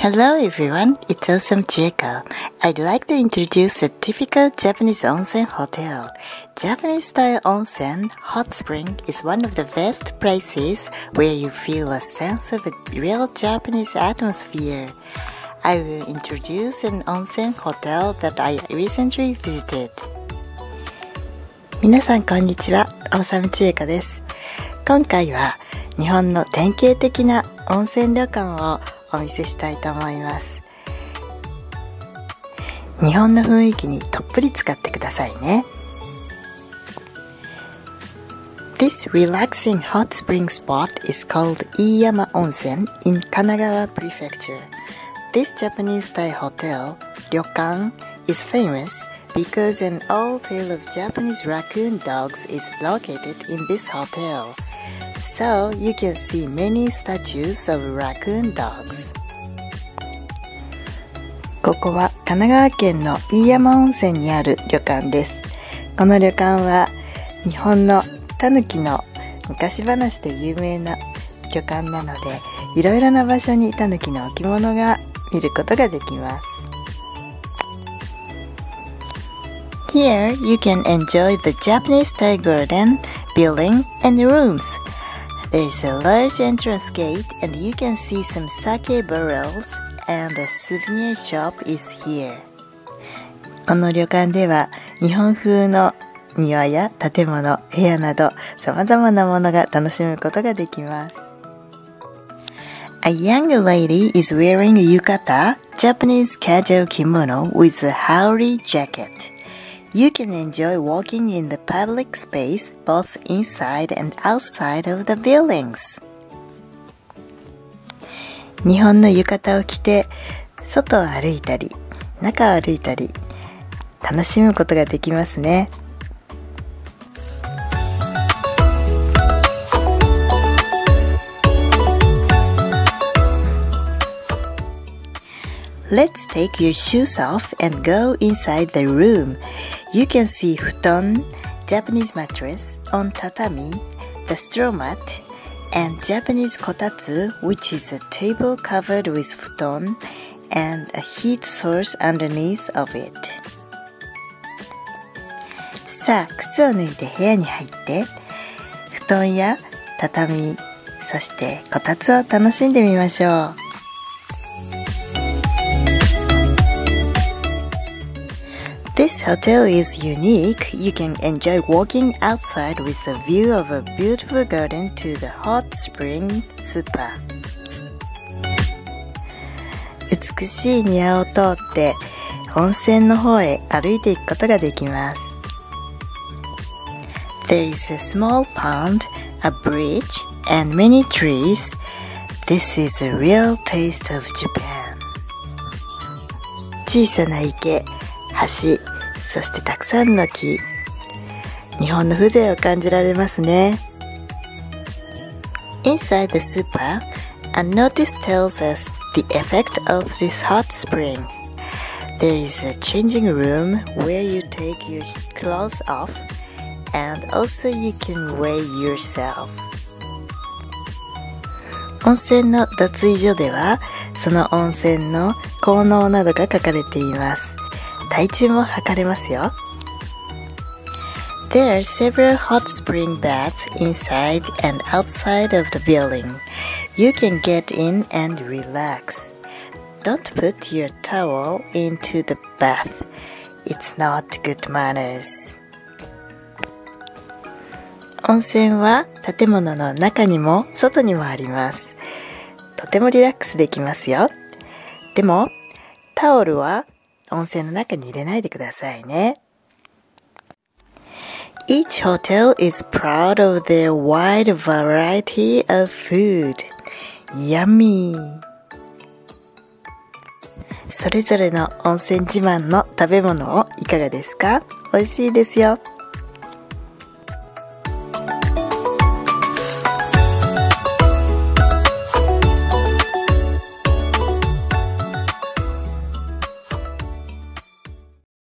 Hello everyone, it's Awesome Chieko. I'd like to introduce a typical Japanese onsen hotel. Japanese style onsen hot spring is one of the best places where you feel a sense of a real Japanese atmosphere. I will introduce an onsen hotel that I recently visited. 皆さんこんにちは、オーサムチエカです。今回は日本の典型的な温泉旅館を お見せしたいと思います。日本の雰囲気にとっぷり使ってくださいね。This relaxing hot spring spot is called Iyama Onsen in Kanagawa Prefecture. This Japanese style hotel, ryokan, is famous because an old tale of Japanese raccoon dogs is located in this hotel. So you can see many statues of raccoon dogs. ここは神奈川県の飯山温泉にある旅館です。この旅館は日本のタヌキの昔話で有名な旅館なのでいろいろな場所にタヌキの置物が見ることができます。Here you can enjoy the Japanese style garden, building and rooms. There is a large entrance gate and you can see some sake barrels and a souvenir shop is here. この旅館では日本風の庭や建物、部屋など様々なものが楽しむことができます。A young lady is wearing a yukata, Japanese casual kimono with a haori jacket. You can enjoy walking in the public space both inside and outside of the buildings. 日本の浴衣を着て外を歩いたり中を歩いたり楽しむことができますね。Let's take your shoes off and go inside the room. You can see futon, Japanese mattress on tatami, the straw mat, and Japanese kotatsu, which is a table covered with futon and a heat source underneath of it. さあ、靴を脱いで部屋に入って、布団や畳、そしてこたつを楽しんでみましょう。This hotel is unique. You can enjoy walking outside with a view of a beautiful garden to the hot spring spa. 美しい庭を通って温泉の方へ歩いていくことができます。There is a small pond, a bridge, and many trees. This is a real taste of Japan. 小さな池、 橋、そしてたくさんの木。日本の風情を感じられますね。Inside the super, a notice tells us the effect of this hot spring. There is a changing room where you take your clothes off and also you can weigh yourself. 温泉の脱衣所ではその温泉の効能などが書かれています。体重も測れますよ。There are several hot spring baths inside and outside of the building. You can get in and relax. Don't put your towel into the bath. It's not good manners. 温泉は建物の中にも外にもあります。とてもリラックスできますよ。でも、タオルは温泉の中に入れないでくださいね。Each hotel is proud of their wide variety of food. Yummy! それぞれの温泉自慢の食べ物をいかがですか美味しいですよ。